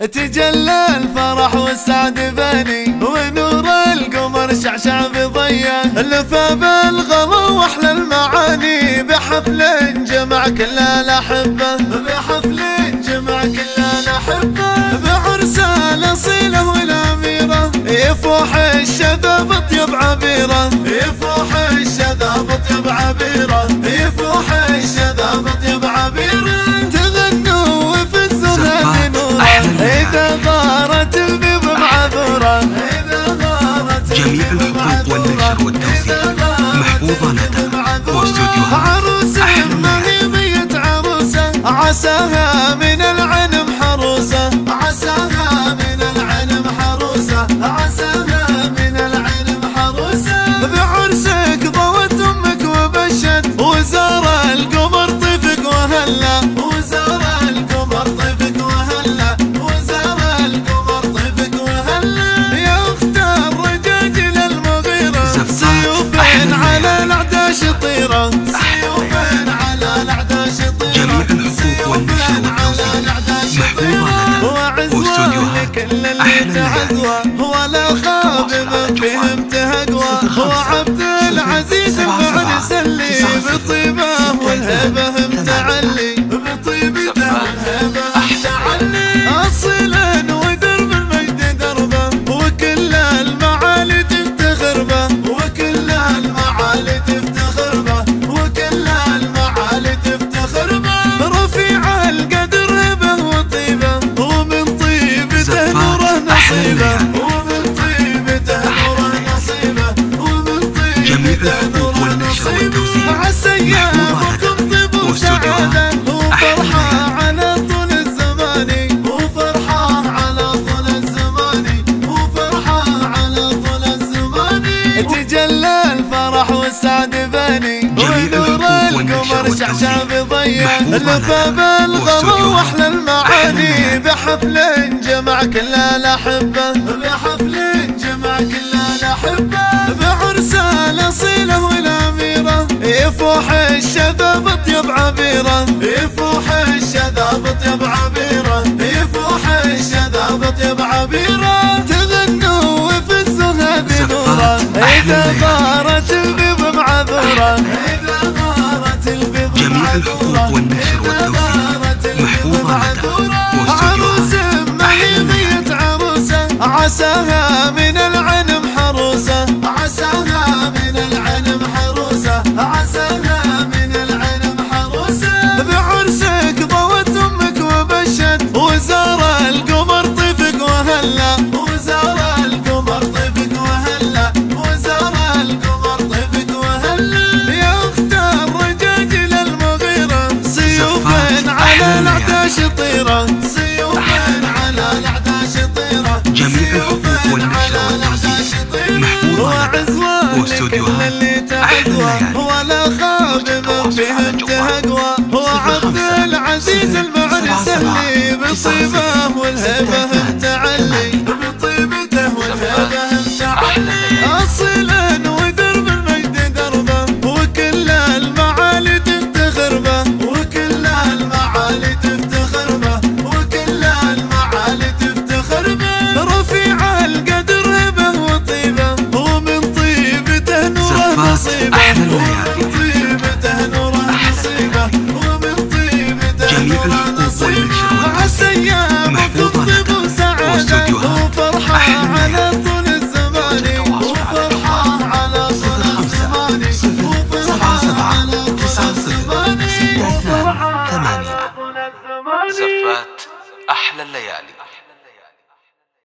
تجلى الفرح والسعد باني ونور القمر شعشع بضيه لفى بالغلا وأحلى المعاني. بحفل جمع كل الاحبه بحفل جمع كل الاحبه بعرس الاصيله والاميره يفوح الشذا بطيب عبيره يفوح الشذا بطيب عبيره محفوظة لدى واستوديوهات عروسة ما هي بيت عروسة. عساها من العنم حروسة. عساها من العنم حروسة. عساها محفوظة لدى واستوديوهات كل اللي أحلى تعدوى ولا خاب من فهمت هقوى هو عبد العزيز نوره والنشر والتوزيع لدى وطب واستوديوهات وسعادة وفرحة. على طول الزمان وفرحة على طول الزمان وفرحة على طول الزمان تجلى الفرح والسعد باني ونور القمر شعشع لدى بالغلا واستوديوهات واحلى المعاني بحفل جمع كل الاحبه يفوح الشذا بطيب عبيره يفوح الشذا بطيب عبيره يفوح الشذا بطيب عبيره تغنوا في الزهد نوره إذا. غارت البيض معذوره إذا غارت البيض جميع الحقوق والنشر محفوظة لدى واستوديوهات أحلى الليالي. عروسة. عساها من أحلى الأعداش طيرة سيوفا على الأعداش طيرة جميع الحقوق والنشر والتوزيع محفوظة واستوديوهات أحلى الليالي. ولا خاب من فهمت هقوى هو عبد العزيز